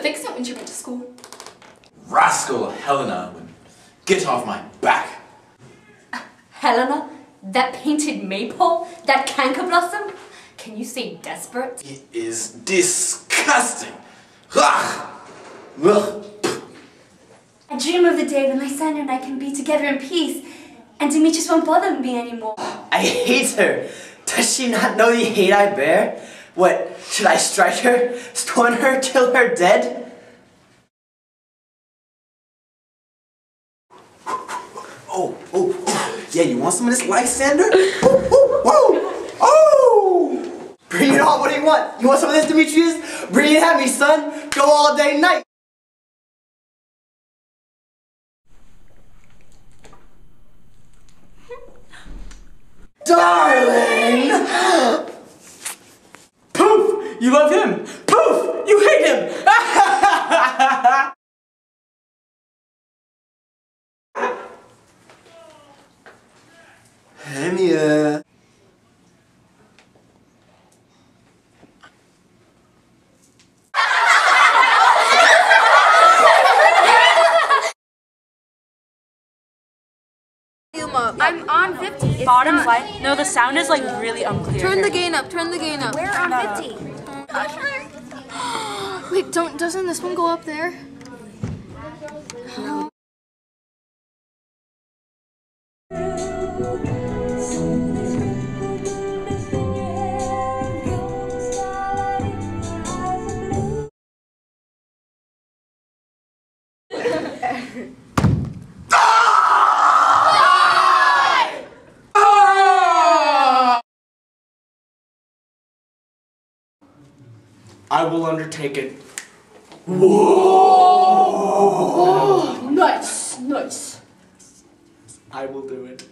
fix vixen when she went to school. Rascal Helena would get off my back. Helena? That painted maypole? That canker blossom? Can you say desperate? It is disgusting. Ugh. Ugh. I dream of the day when Lysander and I can be together in peace, and Demetrius won't bother me anymore. I hate her. Does she not know the hate I bear? What, should I strike her, stone her, kill her dead? Oh, oh, oh. yeah, you want some of this Lysander? Oh, oh, oh, oh! Bring it on, what do you want? You want some of this, Demetrius? Bring it at me, son. Go all day, night. Darling! Poof! You love him! Poof! You hate him! Hermia. I'm on 50. Bottom line, no, the sound is like really unclear. Turn the gain up. Turn the gain up. We're on 50. Wait, don't. Doesn't this one go up there? I will undertake it. Whoa! Oh, nice, nice. I will do it.